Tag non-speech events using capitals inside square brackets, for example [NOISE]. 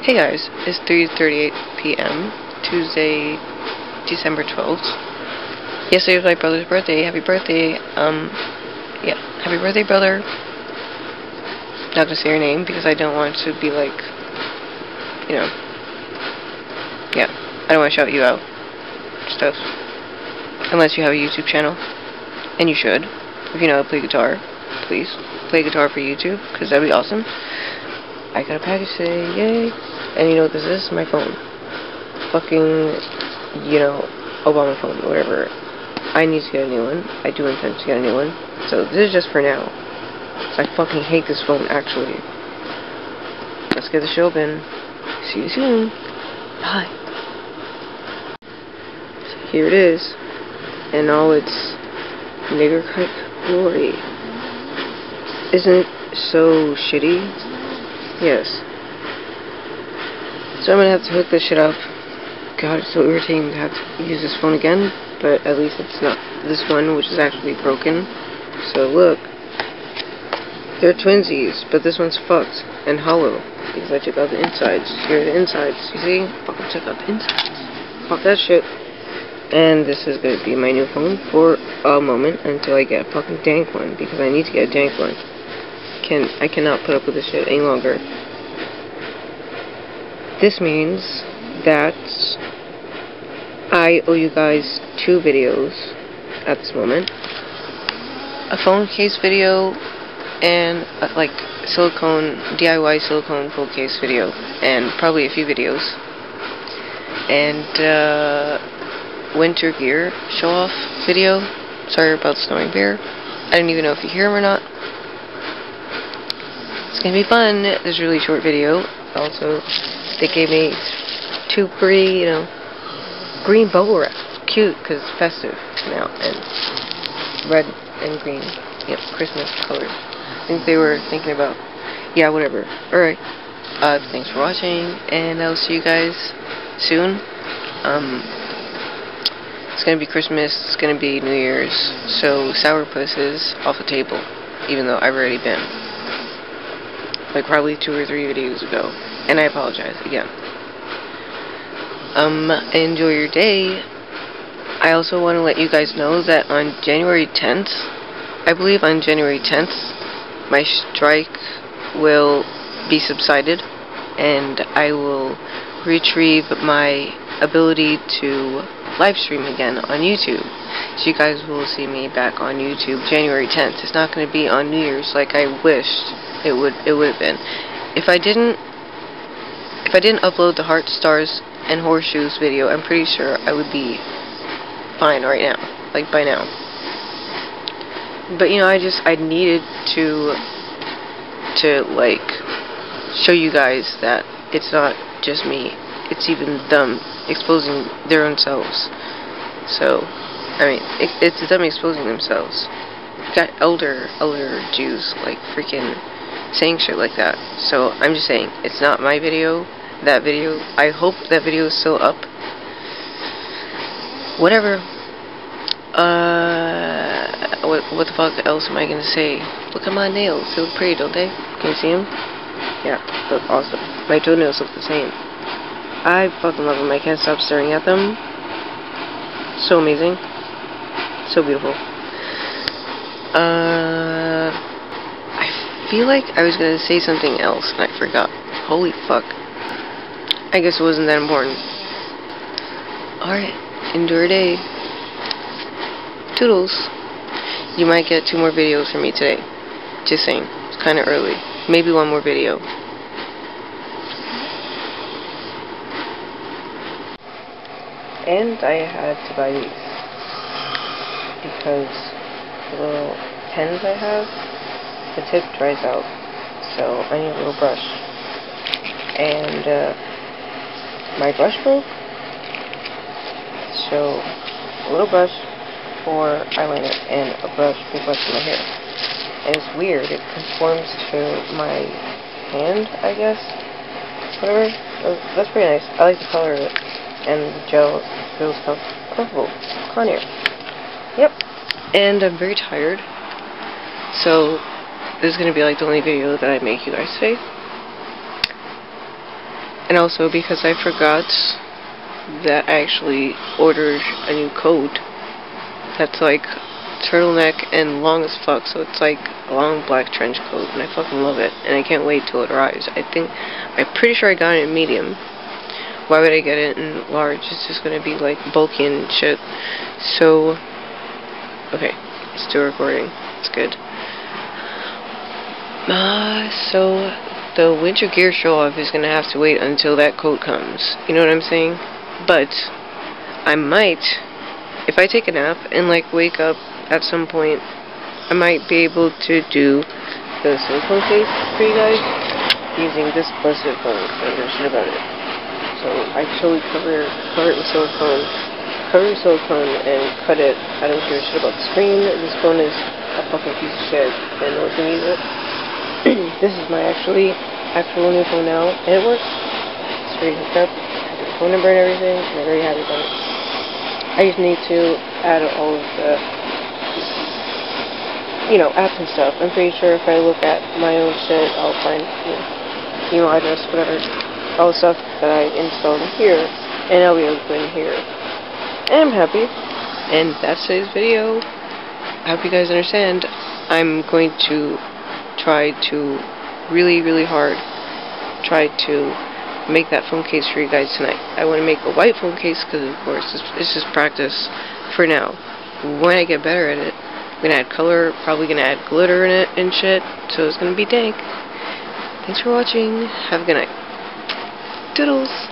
Hey guys, it's 3.38 p.m. Tuesday, December 12th. Yesterday was my brother's birthday. Happy birthday. Um, yeah, happy birthday, brother. Not gonna say your name because I don't want to be like, you know, yeah, I don't want to shout you out. Stuff. Unless you have a YouTube channel. And you should. If you know how to play guitar, please play guitar for YouTube because that'd be awesome. I got a package today, yay! And you know what this is? My phone. Fucking, you know, Obama phone, whatever. I need to get a new one. I do intend to get a new one. So this is just for now. I fucking hate this phone, actually. Let's get the show open. See you soon. Bye. So here it is. In all its nigger cut glory. Isn't it so shitty? Yes. So I'm gonna have to hook this shit up. God, it's so irritating to have to use this phone again, but at least it's not this one, which is actually broken. So look. They're twinsies, but this one's fucked and hollow because I took out the insides. Here are the insides. You see? Fucking took out the insides. Fuck that shit. And this is gonna be my new phone for a moment until I get a fucking dank one because I need to get a dank one can I cannot put up with this shit any longer. This means that I owe you guys two videos at this moment. A phone case video and uh, like silicone DIY silicone phone case video and probably a few videos. And uh, winter gear show off video. Sorry about snowing bear. I don't even know if you hear him or not. It's gonna be fun. This really short video. Also, they gave me two pretty, you know, green bubble wrap. Cute, because festive now. And red and green. Yep, Christmas colors. I think they were thinking about, yeah, whatever. Alright. Uh, thanks for watching, and I'll see you guys soon. Um, it's gonna be Christmas, it's gonna be New Year's, so Sourpuss is off the table, even though I've already been like probably two or three videos ago. And I apologize again. Um, enjoy your day. I also want to let you guys know that on January 10th, I believe on January 10th, my strike will be subsided and I will retrieve my ability to live stream again on YouTube. So you guys will see me back on YouTube January 10th. It's not going to be on New Year's like I wished it would it would have been. If I didn't if I didn't upload the heart stars and horseshoes video, I'm pretty sure I would be fine right now. Like by now. But you know, I just I needed to to like show you guys that it's not just me. It's even them exposing their own selves. So, I mean, it, it's them exposing themselves. You got elder, elder Jews, like freaking saying shit like that. So I'm just saying, it's not my video. That video, I hope that video is still up. Whatever. Uh, what, what the fuck else am I gonna say? Look at my nails. They look pretty, don't they? Can you see them? Yeah, look awesome. My toenails look the same. I fucking love them. I can't stop staring at them. So amazing. So beautiful. Uh feel like I was going to say something else and I forgot. Holy fuck. I guess it wasn't that important. Alright, your day. Toodles. You might get two more videos from me today. Just saying. It's kind of early. Maybe one more video. And I had to buy these. Because the little pens I have the tip dries out. So I need a little brush. And uh, my brush broke. So a little brush for eyeliner and a brush, big brush for my hair. And it's weird. It conforms to my hand, I guess. Whatever. That's pretty nice. I like the color of it. And the gel feels comfortable. Conair. Yep. And I'm very tired. So this is going to be like the only video that I make you guys today. And also because I forgot that I actually ordered a new coat that's like turtleneck and long as fuck, so it's like a long black trench coat, and I fucking love it, and I can't wait till it arrives. I think, I'm pretty sure I got it in medium. Why would I get it in large? It's just gonna be like bulky and shit. So, okay, still recording. It's good. Uh, so, the winter gear show off is gonna have to wait until that coat comes. You know what I'm saying? But, I might, if I take a nap and like wake up at some point, I might be able to do the silicone case for you guys using this blessed phone. I don't shit about it. So I actually cover, cover it with silicone, cover silicone and cut it. I don't care shit about the screen. This phone is a fucking piece of shit and one can use it. [CLEARS THROAT] this is my actually actual new phone now and it works. It's pretty hooked up. I have the phone number and everything and very happy about it. I just need to add all of the you know, apps and stuff. I'm pretty sure if I look at my own shit, I'll find, you know, email address, whatever, all the stuff that I installed in here, and I'll be able to put in here. And I'm happy. And that's today's video. I hope you guys understand. I'm going to try to really, really hard try to make that phone case for you guys tonight. I want to make a white phone case because, of course, it's, it's just practice for now. When I get better at it, I'm gonna add color, probably gonna add glitter in it and shit, so it's gonna be dank. Thanks for watching. Have a good night. Doodles!